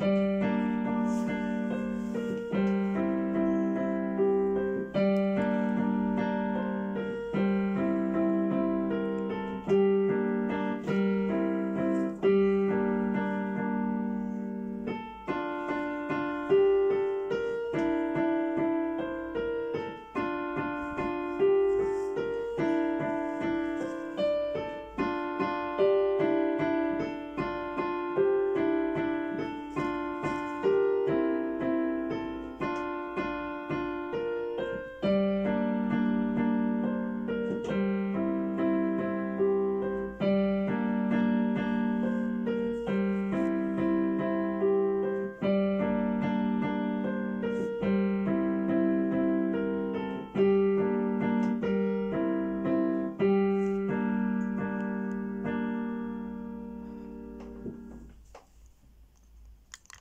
you.